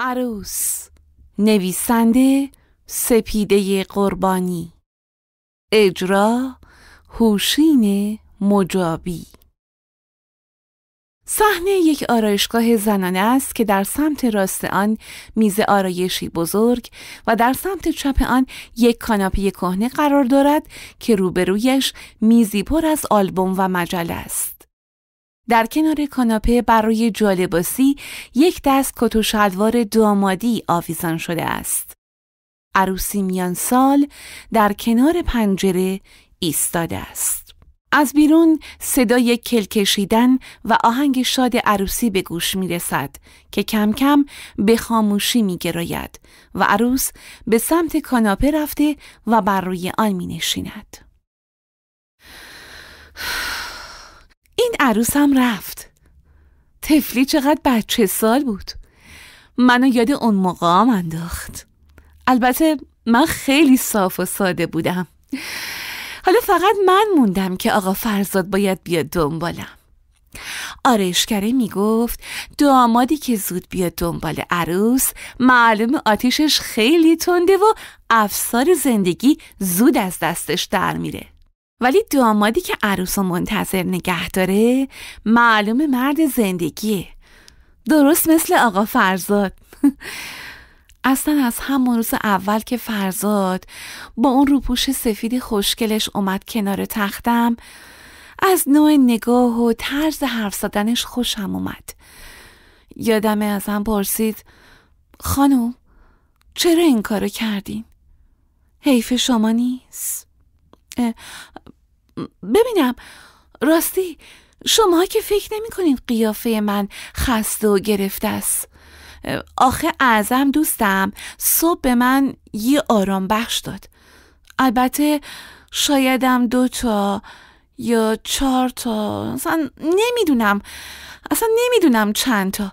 عروس نویسنده سپیده قربانی اجرا هوشین مجابی صحنه یک آرایشگاه زنانه است که در سمت راست آن میز آرایشی بزرگ و در سمت چپ آن یک کاناپه کهنه قرار دارد که روبرویش میزی پر از آلبوم و مجله است. در کنار کاناپه برای جالباسی یک دست کت و شلوار دامادی آویزان شده است. عروسی میان سال در کنار پنجره ایستاده است. از بیرون صدای کل کشیدن و آهنگ شاد عروسی به گوش می رسد که کم کم به خاموشی می گراید و عروس به سمت کاناپه رفته و بر روی آن می نشیند. این عروسم رفت. تفلی چقدر بچه سال بود. منو یاد اون موقع انداخت. البته من خیلی صاف و ساده بودم. حالا فقط من موندم که آقا فرزاد باید بیاد دنبالم. آرشکره می‌گفت دامادی که زود بیاد دنبال عروس معلوم آتیشش خیلی تنده و افسار زندگی زود از دستش در میره. ولی دامادی که عروس و منتظر نگه داره معلوم مرد زندگیه درست مثل آقا فرزاد اصلا از همون روز اول که فرزاد با اون روپوش سفید خوشگلش اومد کنار تختم از نوع نگاه و طرز حرف زدنش خوشم اومد یادمه ازم پرسید خانم چرا این کارو کردین؟ حیف شما نیست؟ ببینم. راستی شما که فکر نمی کنید قیافه من خسته و گرفته است. آخه اعظم دوستم صبح به من یه آرام بخش داد. البته شایدم دو تا یا چهار تا اصلا نمی‌دونم. اصلا نمی‌دونم چند تا.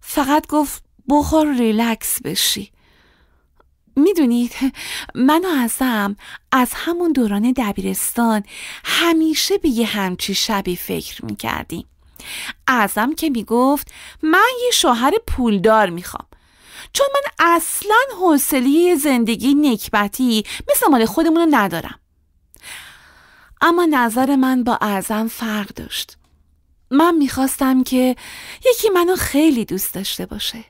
فقط گفت بخور ریلکس بشی. می‌دونید من و ازم از همون دوران دبیرستان همیشه به یه همچی شبی فکر می‌کردیم ازم که می‌گفت من یه شوهر پولدار می‌خوام. چون من اصلا حوصله زندگی نکبتی مثل مال خودمون رو ندارم. اما نظر من با اعظم فرق داشت. من می‌خواستم که یکی منو خیلی دوست داشته باشه.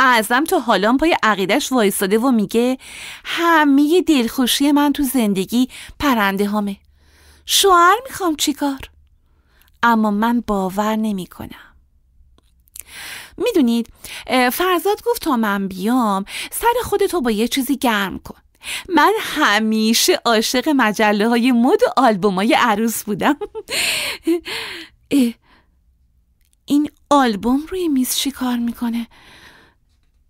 اعظم تو حالا پای عقیدش وایستاده و میگه همه دلخوشی من تو زندگی پرنده همه. شوهر می‌خوام چیکار؟ اما من باور نمی کنم می‌دونید فرزاد گفت تا من بیام سر خودتو با یه چیزی گرم کن. من همیشه عاشق مجله های مد و آلبوم های عروس بودم. این آلبوم روی میز چی کار می‌کنه؟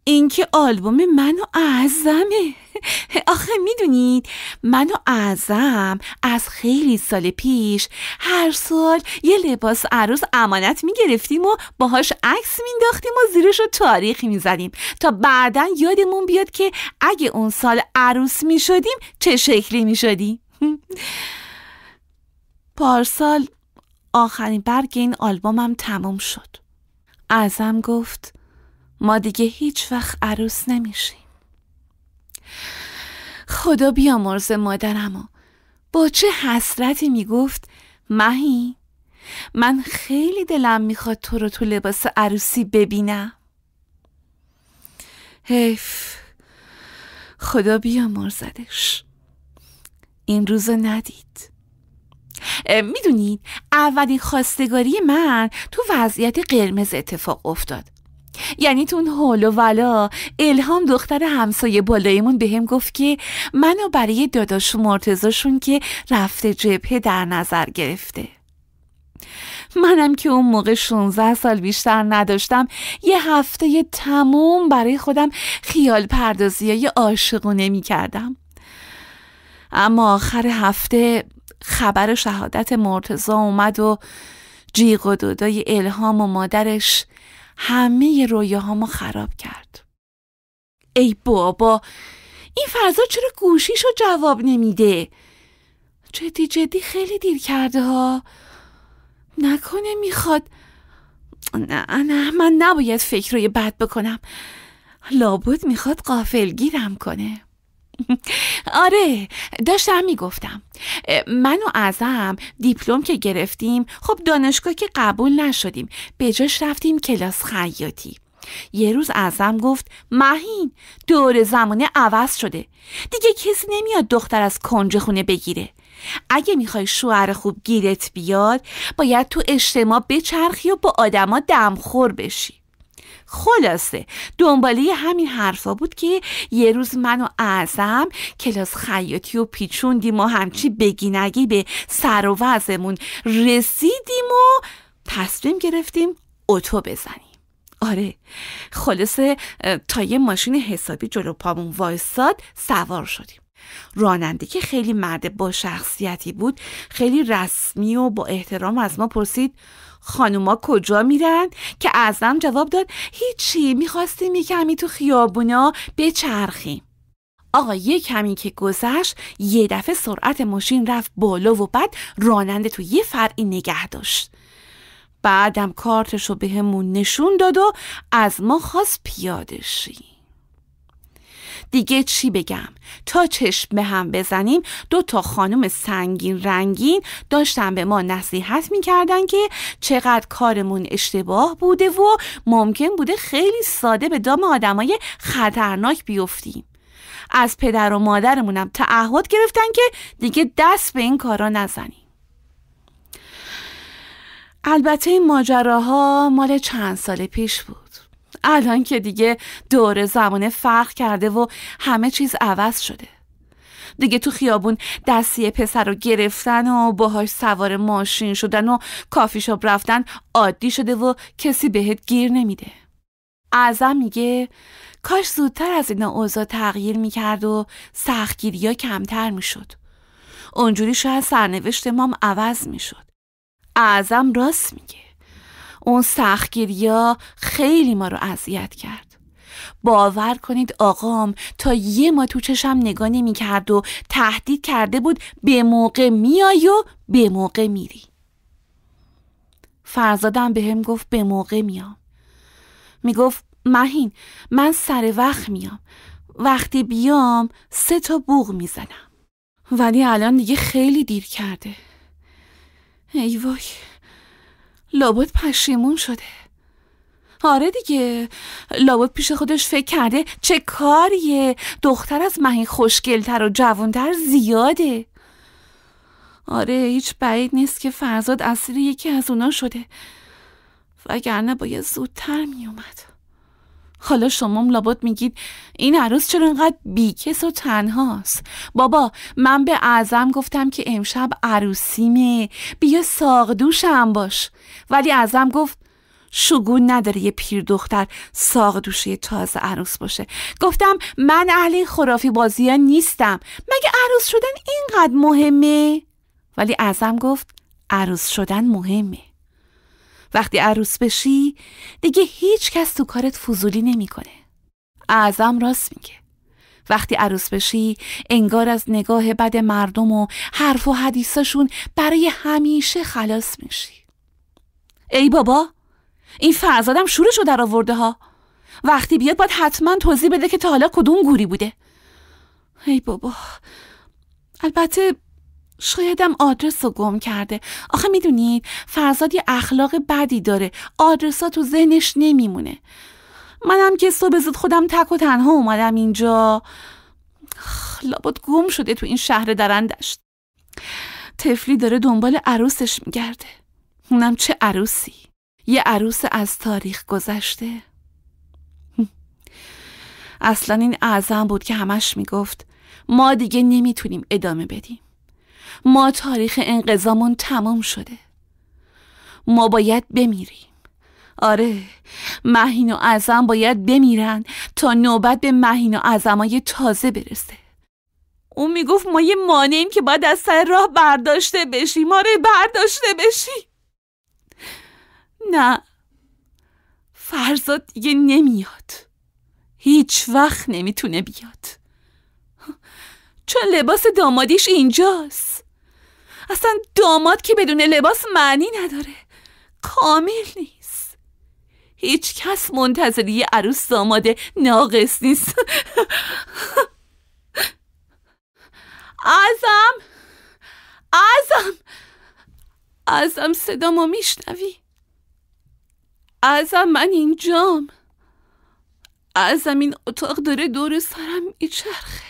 اینکه آلبوم من و اعظمه. آخه می‌دونید من و اعظم از خیلی سال پیش هر سال یه لباس عروس امانت می‌گرفتیم و باهاش عکس مینداختیم و زیرش رو تاریخ می‌زدیم. تا بعدا یادمون بیاد که اگه اون سال عروس می‌شدیم چه شکلی می‌شدیم پارسال آخرین برگ این آلبومم تموم شد. اعظم گفت ما دیگه هیچ وقت عروس نمیشیم. خدا بیامرز مادرمو. با چه حسرتی می‌گفت مهی من خیلی دلم می‌خواد تو رو تو لباس عروسی ببینم. حیف خدا بیامرزدش. این روزو ندید. می‌دونید اولین خواستگاری من تو وضعیت قرمز اتفاق افتاد. یعنی تو اون حال و ولا. الهام دختر همسایه بالایمون به هم گفت که منو برای داداش مرتزاشون که رفته جبهه در نظر گرفته. منم که اون موقع 16 سال بیشتر نداشتم یه هفته تموم برای خودم خیال پردازی های عاشقونه می کردم اما آخر هفته خبر شهادت مرتزا اومد و جیغ و دودای الهام و مادرش همه رویاهامو خراب کرد. ای بابا این فرزا چرا گوشیشو جواب نمیده؟ جدی جدی خیلی دیر کرده ها. نکنه می‌خواد. نه نه من نباید فکر روی بد بکنم. لابد می‌خواد قافل گیرم کنه. آره داشتم می‌گفتم. من و ازم دیپلم که گرفتیم خب دانشگاه که قبول نشدیم به جاش رفتیم کلاس خیاطی. یه روز ازم گفت مهین دور زمانه عوض شده. دیگه کسی نمیاد دختر از کنج خونه بگیره. اگه می‌خوای شوهر خوب گیرت بیاد باید تو اجتماع بچرخی و با آدما دمخور بشی. خلاصه. دنباله همین حرفا بود که یه روز من و اعظم کلاس خیاطی و پیچوندیم و همچی بگینگی به سر و وزمون رسیدیم و تصمیم گرفتیم اتو بزنیم. آره خلاصه تا یه ماشین حسابی جلو پامون وایستاد سوار شدیم. راننده که خیلی مرد با شخصیتی بود خیلی رسمی و با احترام از ما پرسید خانوما کجا میرن؟ که ازم جواب داد هیچی می‌خواستیم یه کمی تو خیابونا بچرخیم. آقا یه کمی که گذشت یه دفعه سرعت ماشین رفت بالا و بعد راننده تو یه فرعی نگه داشت. بعدم کارتش رو به نشون داد و از ما خواست پیاده شیم. دیگه چی بگم؟ تا چشم به هم بزنیم دو تا خانم سنگین رنگین داشتن به ما نصیحت می‌کردن که چقدر کارمون اشتباه بوده و ممکن بوده خیلی ساده به دام آدمای خطرناک بیفتیم. از پدر و مادرمونم تعهد گرفتن که دیگه دست به این کارا نزنیم. البته این ماجراها مال چند سال پیش بود. الان که دیگه دور زمانه فرق کرده و همه چیز عوض شده. دیگه تو خیابون دستی پسر رو گرفتن و باهاش سوار ماشین شدن و کافی شاپ رفتن عادی شده و کسی بهت گیر نمیده. اعظم میگه کاش زودتر از اینا اوضاع تغییر می‌کرد و سختگیری ها کمتر می‌شد. اونجوری شاید سرنوشت مام عوض می‌شد. اعظم راست میگه. اون سختگیریا خیلی ما رو اذیت کرد. باور کنید آقام تا یه ما تو چشم نگاه نمی کرد و تهدید کرده بود به موقع میای و به موقع میری. فرزادم به هم گفت به موقع میام. می‌گفت مهین من سر وقت میام. وقتی بیام سه تا بوغ می‌زنم. ولی الان دیگه خیلی دیر کرده. ای وای. لابد پشیمون شده. آره دیگه لابد پیش خودش فکر کرده چه کاریه. دختر از مهین خوشگلتر و جوانتر زیاده. آره هیچ بعید نیست که فرزاد اصیر یکی از اونا شده. وگرنه باید زودتر میومد حالا شما لابد میگید این عروس چرا انقدر بیکس و تنهاست؟ بابا من به اعظم گفتم که امشب عروسیمه. بیا ساقدوشم باش. ولی اعظم گفت شگون نداره یه پیر دختر ساق دوشه تازه عروس باشه. گفتم من اهل خرافی بازی نیستم. مگه عروس شدن اینقدر مهمه؟ ولی اعظم گفت عروس شدن مهمه. وقتی عروس بشی دیگه هیچ کس تو کارت فضولی نمی‌کنه. اعظم راست میگه. وقتی عروس بشی انگار از نگاه بد مردم و حرف و حدیثشون برای همیشه خلاص میشی. ای بابا این فرزادم شورشو در آورده ها. وقتی بیاد باید حتما توضیح بده که تا حالا کدوم گوری بوده. ای بابا البته شایدم آدرس رو گم کرده. آخه می‌دونید فرزاد یه اخلاق بدی داره. آدرسا تو ذهنش نمیمونه. منم که صبح زود خودم تک و تنها اومدم اینجا. لابد گم شده تو این شهر درندشت تفلی داره دنبال عروسش میگرده. اونم چه عروسی؟ یه عروس از تاریخ گذشته. اصلا این اعظم بود که همش می‌گفت ما دیگه نمی‌تونیم ادامه بدیم. ما تاریخ انقضامون تمام شده. ما باید بمیریم. آره مهین و اعظم باید بمیرن تا نوبت به مهین و اعظمای تازه برسه. اون می‌گفت ما یه مانعیم که باید از سر راه برداشته بشیم. آره برداشته بشی نه فرزاد دیگه نمیاد. هیچ وقت نمی‌تونه بیاد. چون لباس دامادیش اینجاست. اصلا داماد که بدون لباس معنی نداره. کامل نیست. هیچ کس منتظری عروس داماد ناقص نیست. ازم ازم ازم صدامو میشنوی؟ ازم من اینجام. ازم این اتاق داره دور سرم میچرخه.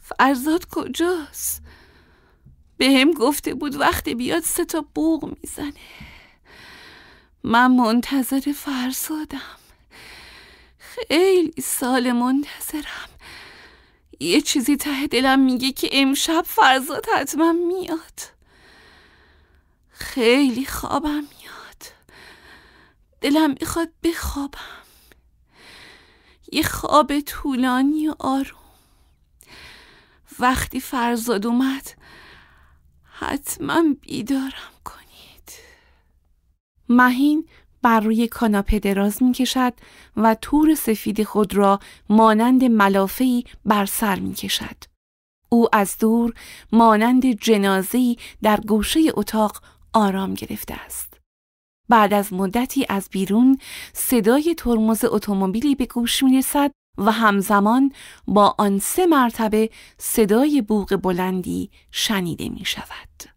فرزاد کجاست؟ به هم گفته بود وقتی بیاد سه تا بوغ می‌زنه. من منتظر فرزادم. خیلی سال منتظرم. یه چیزی ته دلم میگه که امشب فرزاد حتما میاد. خیلی خوابم میاد. دلم می‌خواد بخوابم. یه خواب طولانی و آروم. وقتی فرزاد اومد حتما بیدارم کنید مهین بر روی کاناپه دراز می کشد و تور سفید خود را مانند ملافهی بر سر می کشد. او از دور مانند جنازهی در گوشه اتاق آرام گرفته است. بعد از مدتی از بیرون صدای ترمز اتومبیلی به گوش می رسد و همزمان با آن سه مرتبه صدای بوق بلندی شنیده می شود.